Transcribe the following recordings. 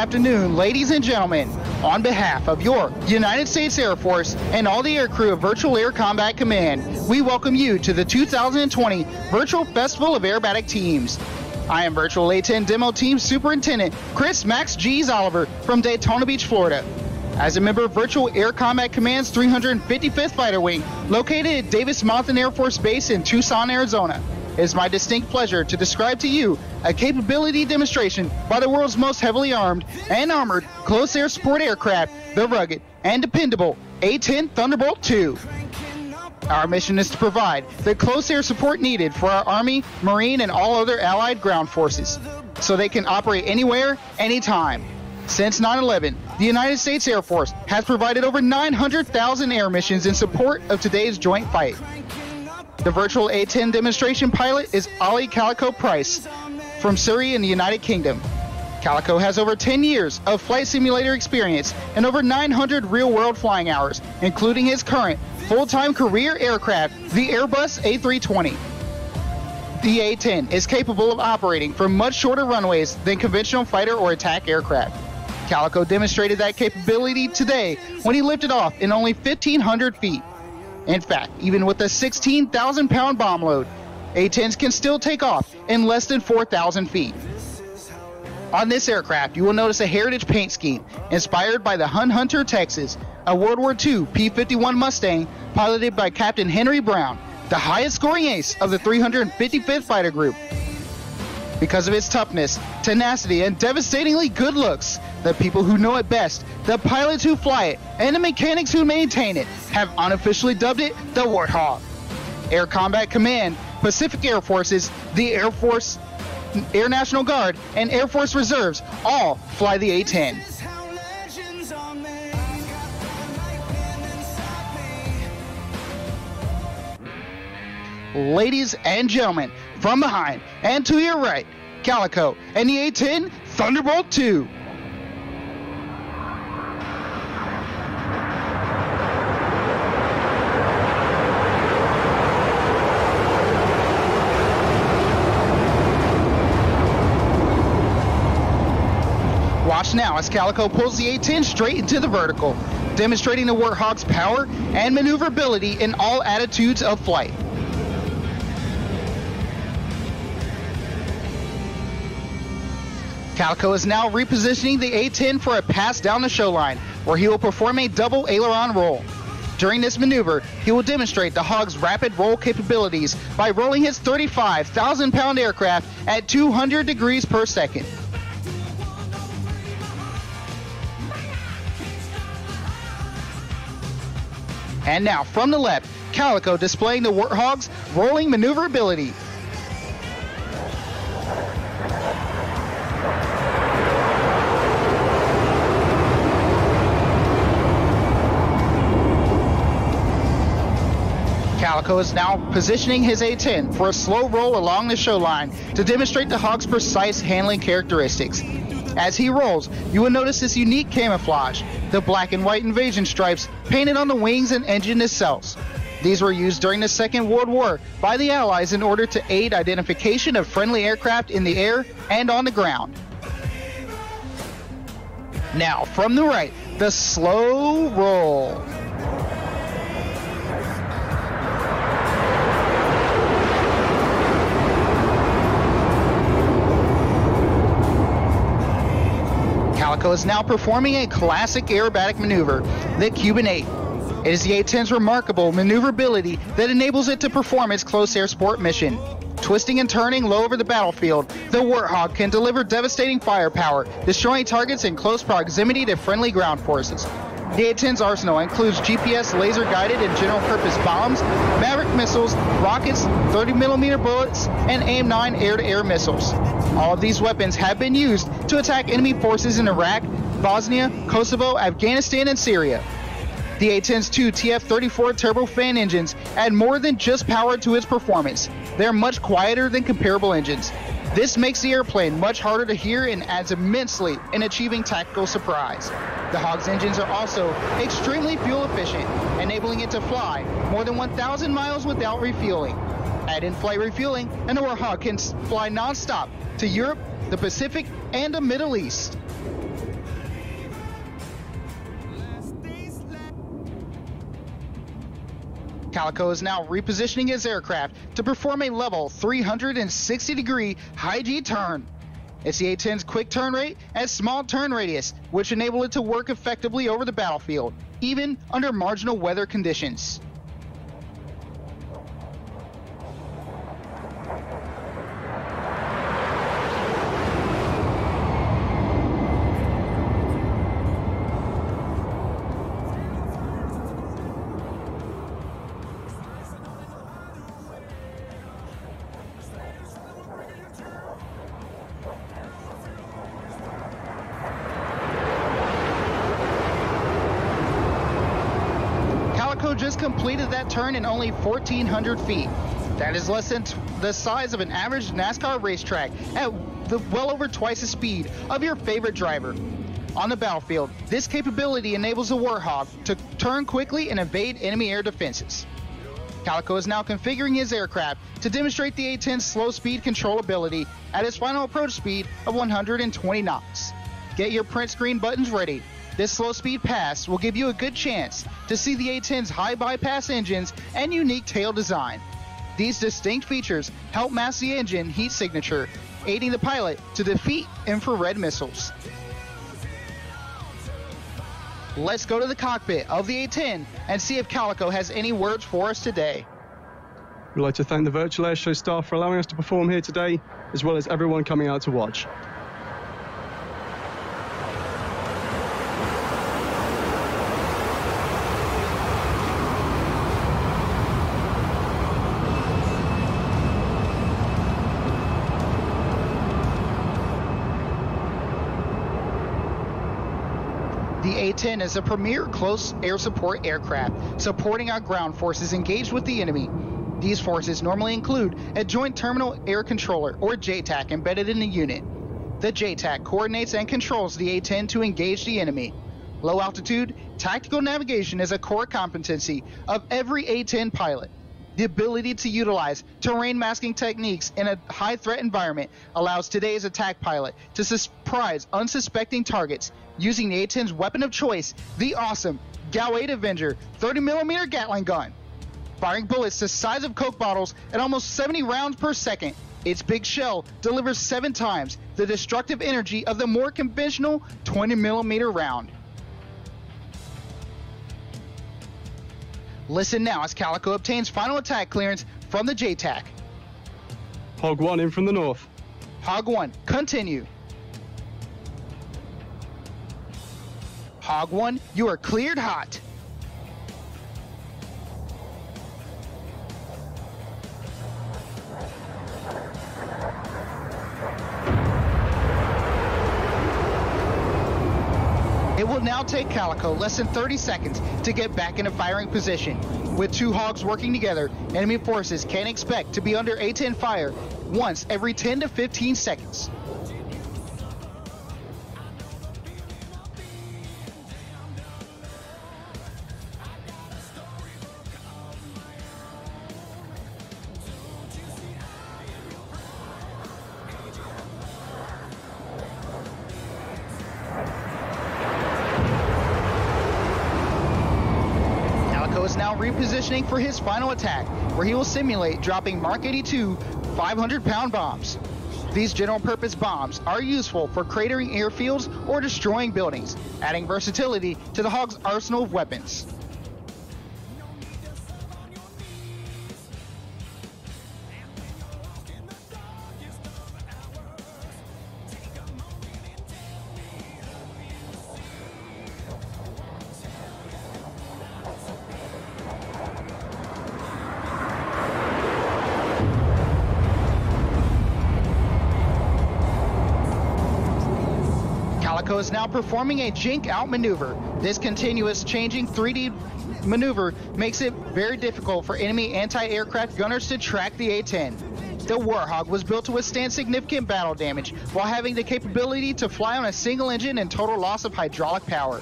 afternoon, ladies and gentlemen. On behalf of your United States Air Force and all the aircrew of Virtual Air Combat Command, we welcome you to the 2020 Virtual Festival of Aerobatic Teams. I am Virtual A10 Demo Team Superintendent Chris Max G's Oliver from Daytona Beach, Florida. As a member of Virtual Air Combat Command's 355th Fighter Wing, located at Davis Monthan Air Force Base in Tucson, Arizona, is my distinct pleasure to describe to you a capability demonstration by the world's most heavily armed and armored close air support aircraft, the rugged and dependable A-10 Thunderbolt II. Our mission is to provide the close air support needed for our Army, Marine, and all other allied ground forces so they can operate anywhere, anytime. Since 9 11, the United States Air Force has provided over 900,000 air missions in support of today's joint fight. The virtual A-10 demonstration pilot is Ali Calico Price from Surrey in the United Kingdom. Calico has over 10 years of flight simulator experience and over 900 real-world flying hours, including his current full-time career aircraft, the Airbus A320. The A-10 is capable of operating from much shorter runways than conventional fighter or attack aircraft. Calico demonstrated that capability today when he lifted off in only 1,500 feet. In fact, even with a 16,000 pound bomb load, A-10s can still take off in less than 4,000 feet. On this aircraft, you will notice a heritage paint scheme inspired by the Hun Hunter Texas, a World War II P-51 Mustang piloted by Captain Henry Brown, the highest scoring ace of the 355th Fighter Group. Because of its toughness, tenacity, and devastatingly good looks, the people who know it best, the pilots who fly it, and the mechanics who maintain it have unofficially dubbed it the Warthog. Air Combat Command, Pacific Air Forces, the Air Force, Air National Guard, and Air Force Reserves all fly the A-10. Ladies and gentlemen, from behind and to your right, Calico and the A-10 Thunderbolt 2. Watch now as Calico pulls the A-10 straight into the vertical, demonstrating the Warthog's power and maneuverability in all attitudes of flight. Calico is now repositioning the A-10 for a pass down the show line, where he will perform a double aileron roll. During this maneuver, he will demonstrate the Hog's rapid roll capabilities by rolling his 35,000 pound aircraft at 200 degrees per second. And now, from the left, Calico displaying the Warthog's rolling maneuverability. Calico is now positioning his A-10 for a slow roll along the show line to demonstrate the Hog's precise handling characteristics. As he rolls, you will notice this unique camouflage, the black and white invasion stripes painted on the wings and engine nacelles. These were used during the Second World War by the Allies in order to aid identification of friendly aircraft in the air and on the ground. Now, from the right, the slow roll. Is now performing a classic aerobatic maneuver, the Cuban 8. It is the A-10's remarkable maneuverability that enables it to perform its close air support mission. Twisting and turning low over the battlefield, the Warthog can deliver devastating firepower, destroying targets in close proximity to friendly ground forces. The A-10's arsenal includes GPS laser-guided and general-purpose bombs, Maverick missiles, rockets, 30mm bullets, and AIM-9 air-to-air missiles. All of these weapons have been used to attack enemy forces in Iraq, Bosnia, Kosovo, Afghanistan, and Syria. The A-10's two TF-34 turbofan engines add more than just power to its performance. They're much quieter than comparable engines. This makes the airplane much harder to hear and adds immensely in achieving tactical surprise. The Hog's engines are also extremely fuel efficient, enabling it to fly more than 1,000 miles without refueling. Add in flight refueling, and the Warthog can fly non-stop to Europe, the Pacific, and the Middle East. Calico is now repositioning his aircraft to perform a level 360 degree high G turn. It's the A-10's quick turn rate and small turn radius, which enable it to work effectively over the battlefield, even under marginal weather conditions. Just completed that turn in only 1,400 feet. That is less than the size of an average NASCAR racetrack at the well over twice the speed of your favorite driver. On the battlefield, this capability enables the Warthog to turn quickly and evade enemy air defenses. Calico is now configuring his aircraft to demonstrate the A-10's slow speed controllability at its final approach speed of 120 knots. Get your print screen buttons ready this slow speed pass will give you a good chance to see the A-10's high bypass engines and unique tail design. These distinct features help mask the engine heat signature, aiding the pilot to defeat infrared missiles. Let's go to the cockpit of the A-10 and see if Calico has any words for us today. We'd like to thank the Virtual Airshow staff for allowing us to perform here today, as well as everyone coming out to watch. The A-10 is a premier close air support aircraft, supporting our ground forces engaged with the enemy. These forces normally include a Joint Terminal Air Controller, or JTAC, embedded in the unit. The JTAC coordinates and controls the A-10 to engage the enemy. Low altitude, tactical navigation is a core competency of every A-10 pilot. The ability to utilize terrain masking techniques in a high threat environment allows today's attack pilot to surprise unsuspecting targets using the A-10's weapon of choice, the awesome GAU-8 Avenger 30mm Gatling gun. Firing bullets the size of Coke bottles at almost 70 rounds per second, its big shell delivers seven times the destructive energy of the more conventional 20mm round. Listen now as Calico obtains final attack clearance from the JTAC. Hog 1 in from the north. Hog 1, continue. Hog 1, you are cleared hot. Will now take Calico less than 30 seconds to get back into firing position. With two hogs working together, enemy forces can expect to be under A-10 fire once every 10 to 15 seconds. Repositioning for his final attack, where he will simulate dropping Mark 82 500 pound bombs. These general purpose bombs are useful for cratering airfields or destroying buildings, adding versatility to the Hog's arsenal of weapons. Calico is now performing a jink out maneuver. This continuous changing 3D maneuver makes it very difficult for enemy anti-aircraft gunners to track the A-10. The Warthog was built to withstand significant battle damage while having the capability to fly on a single engine and total loss of hydraulic power.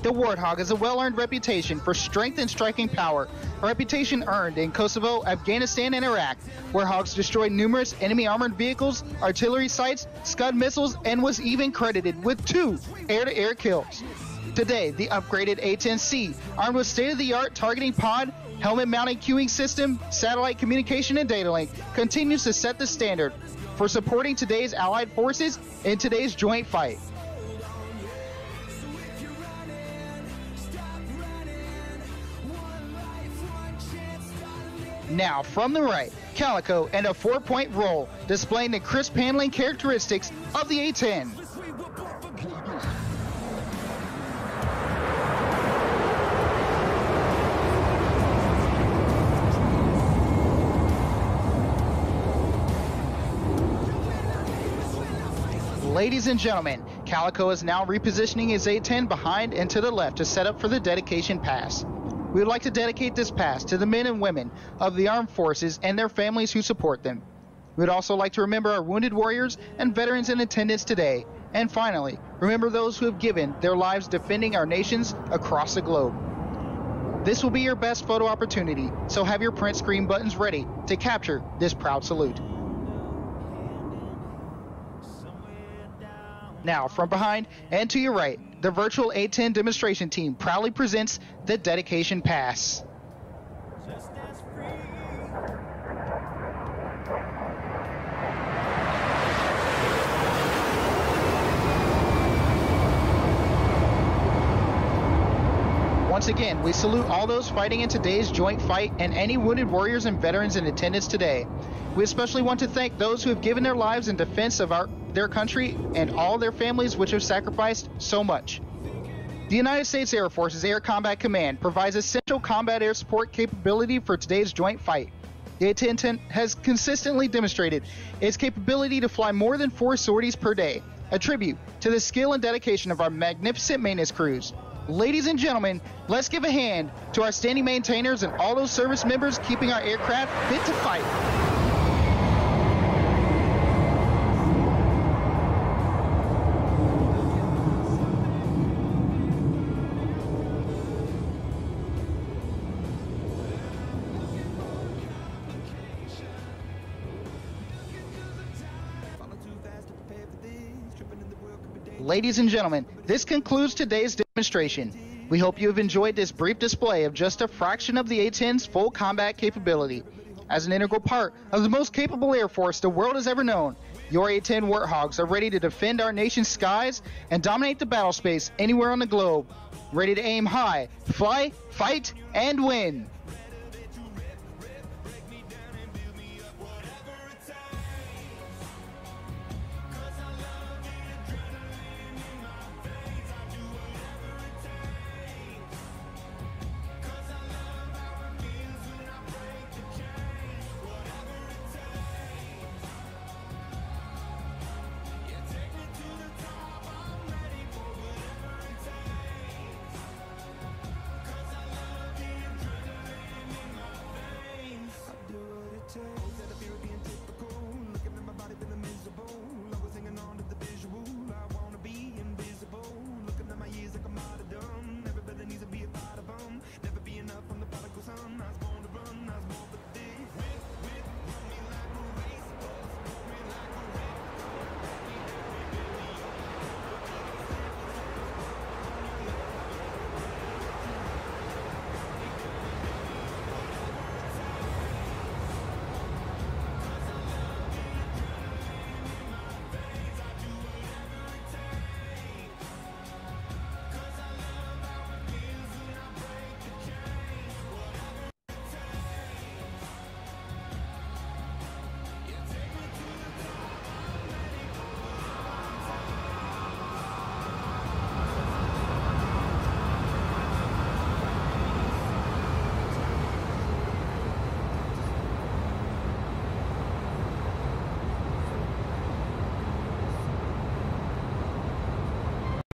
The Warthog has a well-earned reputation for strength and striking power, a reputation earned in Kosovo, Afghanistan, and Iraq, where Hogs destroyed numerous enemy armored vehicles, artillery sites, Scud missiles, and was even credited with two air-to-air kills. Today, the upgraded A-10C, armed with state-of-the-art targeting pod, helmet mounted cueing system, satellite communication, and data link continues to set the standard for supporting today's Allied forces in today's joint fight. Now, from the right, Calico and a four point roll, displaying the crisp handling characteristics of the A10. Ladies and gentlemen, Calico is now repositioning his A10 behind and to the left to set up for the dedication pass. We would like to dedicate this pass to the men and women of the armed forces and their families who support them. We would also like to remember our wounded warriors and veterans in attendance today. And finally, remember those who have given their lives defending our nations across the globe. This will be your best photo opportunity, so have your print screen buttons ready to capture this proud salute. Now, from behind and to your right, the virtual A10 demonstration team proudly presents the Dedication Pass. Once again, we salute all those fighting in today's joint fight and any wounded warriors and veterans in attendance today. We especially want to thank those who have given their lives in defense of our, their country and all their families which have sacrificed so much. The United States Air Force's Air Combat Command provides essential combat air support capability for today's joint fight. The A-10 has consistently demonstrated its capability to fly more than four sorties per day, a tribute to the skill and dedication of our magnificent maintenance crews. Ladies and gentlemen, let's give a hand to our standing maintainers and all those service members keeping our aircraft fit to fight. Ladies and gentlemen, this concludes today's demonstration. We hope you have enjoyed this brief display of just a fraction of the A-10's full combat capability. As an integral part of the most capable Air Force the world has ever known, your A-10 Warthogs are ready to defend our nation's skies and dominate the battle space anywhere on the globe. Ready to aim high, fly, fight, and win.